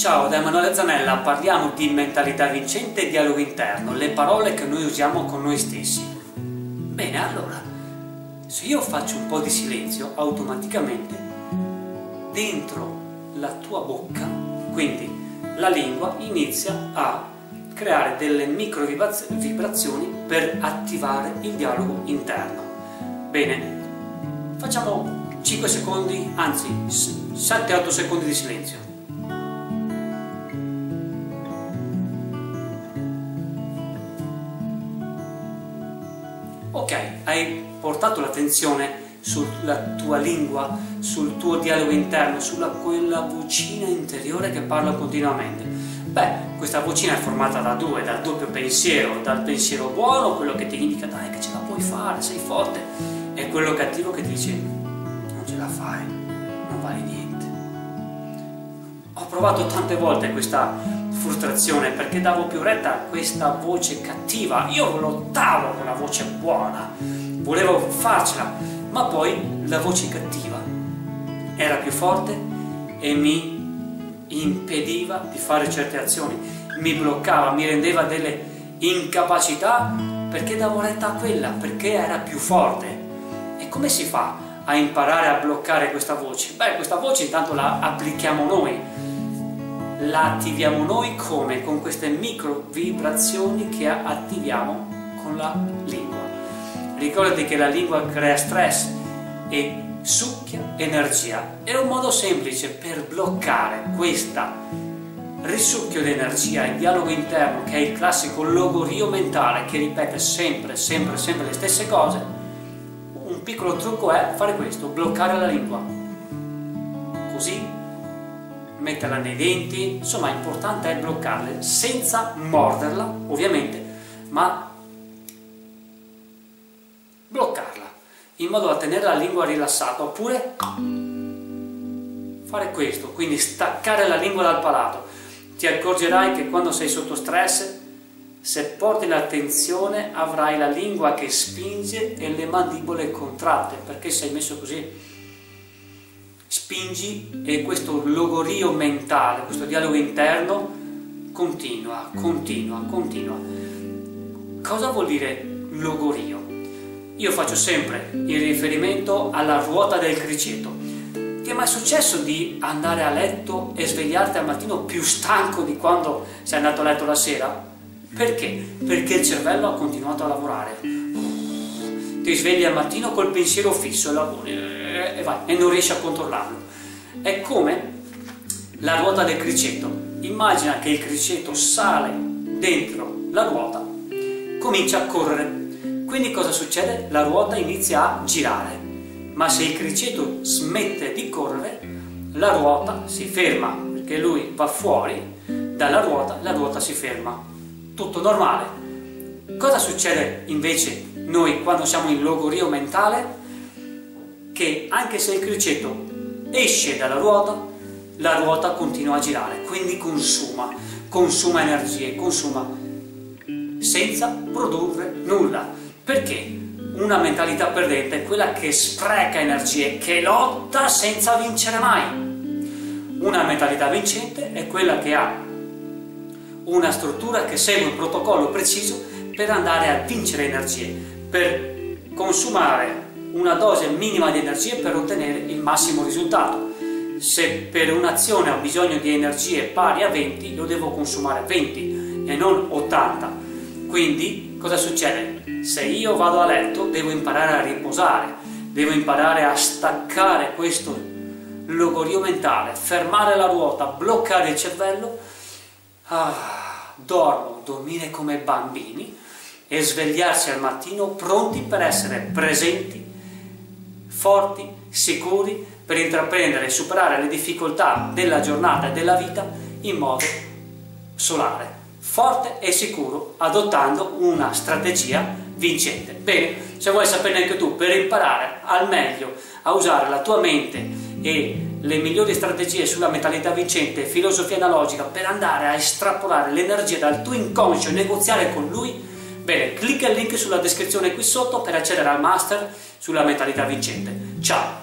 Ciao, da Emanuele Zanella parliamo di mentalità vincente e dialogo interno, le parole che noi usiamo con noi stessi. Bene, allora, se io faccio un po' di silenzio, automaticamente dentro la tua bocca, quindi la lingua, inizia a creare delle micro vibrazioni per attivare il dialogo interno. Bene, facciamo 5 secondi, anzi 7-8 secondi di silenzio. Ok, hai portato l'attenzione sulla tua lingua, sul tuo dialogo interno, sulla quella vocina interiore che parla continuamente. Beh, questa vocina è formata da due, dal doppio pensiero, dal pensiero buono, quello che ti indica dai che ce la puoi fare, sei forte, e quello cattivo che ti dice non ce la fai, non vali niente. Ho provato tante volte questa frustrazione perché davo più retta a questa voce cattiva. Io lottavo con la voce buona, volevo farcela, ma poi la voce cattiva era più forte e mi impediva di fare certe azioni, mi bloccava, mi rendeva delle incapacità perché davo retta a quella, perché era più forte. E come si fa a imparare a bloccare questa voce? Beh, questa voce intanto la applichiamo noi, la attiviamo noi come? Con queste micro vibrazioni che attiviamo con la lingua. Ricordati che la lingua crea stress e succhia energia. È un modo semplice per bloccare questa risucchio di energia, il dialogo interno che è il classico logorio mentale che ripete sempre, sempre, sempre le stesse cose. Un piccolo trucco è fare questo, bloccare la lingua. Così metterla nei denti, insomma l'importante è bloccarle senza morderla ovviamente, ma bloccarla in modo da tenere la lingua rilassata oppure fare questo, quindi staccare la lingua dal palato. Ti accorgerai che quando sei sotto stress, se porti l'attenzione avrai la lingua che spinge e le mandibole contratte perché sei messo così spingi e questo logorio mentale, questo dialogo interno continua, continua, continua. Cosa vuol dire logorio? Io faccio sempre il riferimento alla ruota del criceto. Ti è mai successo di andare a letto e svegliarti al mattino più stanco di quando sei andato a letto la sera? Perché? Perché il cervello ha continuato a lavorare. Ti svegli al mattino col pensiero fisso e lavori e vai, e non riesci a controllarlo. È come la ruota del criceto. Immagina che il criceto sale dentro la ruota, comincia a correre. Quindi cosa succede? La ruota inizia a girare. Ma se il criceto smette di correre, la ruota si ferma, perché lui va fuori dalla ruota, la ruota si ferma. Tutto normale. Cosa succede invece noi quando siamo in logorio mentale? che anche se il criceto esce dalla ruota, la ruota continua a girare, quindi consuma, consuma energie, consuma senza produrre nulla. Perché? Una mentalità perdente è quella che spreca energie, che lotta senza vincere mai. Una mentalità vincente è quella che ha una struttura che segue un protocollo preciso per andare a vincere energie, per consumare una dose minima di energie per ottenere il massimo risultato. Se per un'azione ho bisogno di energie pari a 20, lo devo consumare 20 e non 80. Quindi cosa succede? Se io vado a letto devo imparare a riposare, devo imparare a staccare questo logorio mentale, fermare la ruota, bloccare il cervello, ah, dormo, dormire come bambini e svegliarsi al mattino pronti per essere presenti forti, sicuri per intraprendere e superare le difficoltà della giornata e della vita in modo solare, forte e sicuro, adottando una strategia vincente. Bene, se vuoi sapere anche tu per imparare al meglio a usare la tua mente e le migliori strategie sulla mentalità vincente filosofia analogica per andare a estrapolare l'energia dal tuo inconscio e negoziare con lui, bene, clicca il link sulla descrizione qui sotto per accedere al master sulla mentalità vincente. Ciao!